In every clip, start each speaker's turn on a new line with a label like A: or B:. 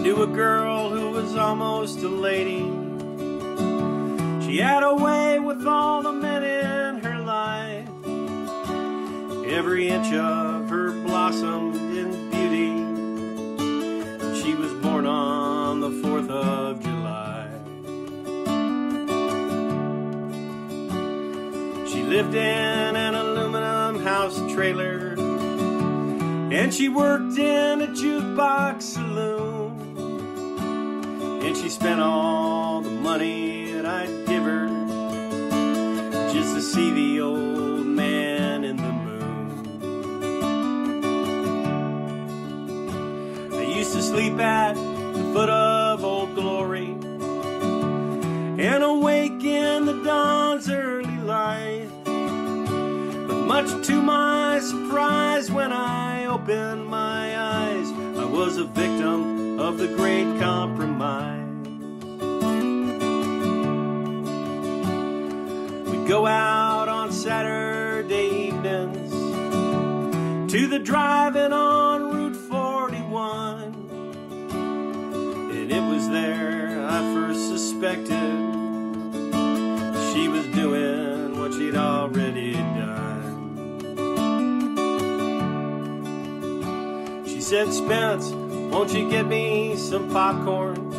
A: knew a girl who was almost a lady. She had a way with all the men in her life. Every inch of her blossomed in beauty. She was born on the 4th of July. She lived in an aluminum house trailer. And she worked in a jukebox saloon. And she spent all the money that I'd give her just to see the old man in the moon. I used to sleep at the foot of Old Glory and awake in the dawn's early light. But much to my surprise, when I opened my eyes, I was a victim of the great compromise. We'd go out on Saturday evenings to the drive-in on Route 41. And it was there I first suspected she was doing what she'd already done. She said, Spence, won't you get me some popcorn?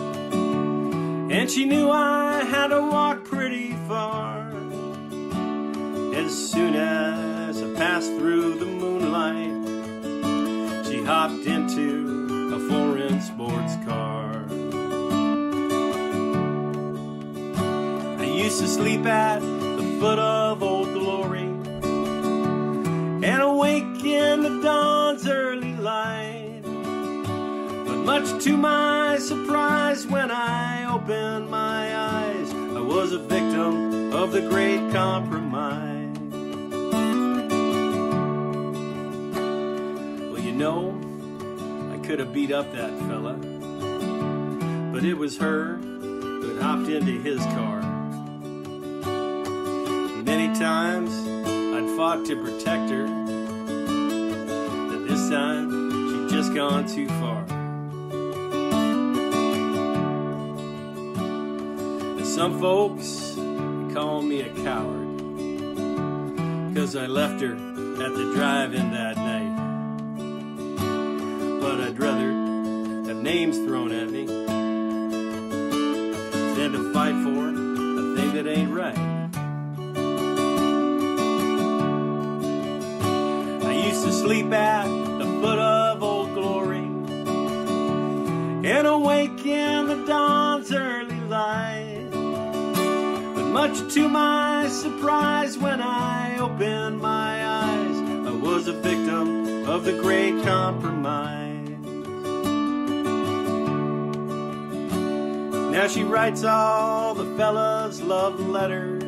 A: And she knew I had to walk pretty far. As soon as I passed through the moonlight, she hopped into a foreign sports car. I used to sleep at the foot of Old Glory and awake in the dawn's early light. Much to my surprise, when I opened my eyes, I was a victim of the great compromise. Well, you know, I could have beat up that fella, but it was her who had hopped into his car. Many times I'd fought to protect her, but this time she'd just gone too far. Some folks call me a coward, cause I left her at the drive-in that night. But I'd rather have names thrown at me than to fight for a thing that ain't right. I used to sleep at the foot of Old Glory and awake in the dawn's early much to my surprise, when I opened my eyes, I was a victim of the great compromise. Now she writes all the fellas love letters,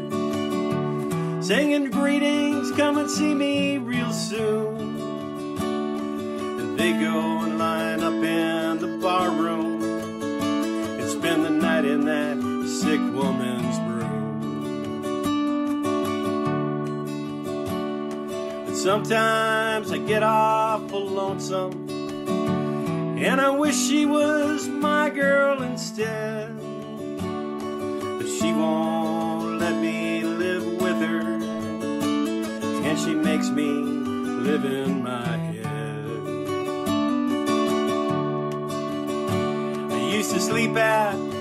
A: singing greetings, come and see me real soon. And they go and line up in the bar sometimes I get awful lonesome. And I wish she was my girl instead. But she won't let me live with her. And she makes me live in my head. I used to sleep at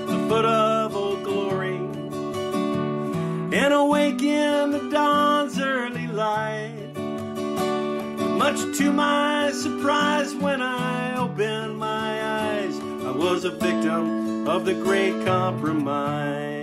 A: Much to my surprise, when I opened my eyes, I was a victim of the great compromise.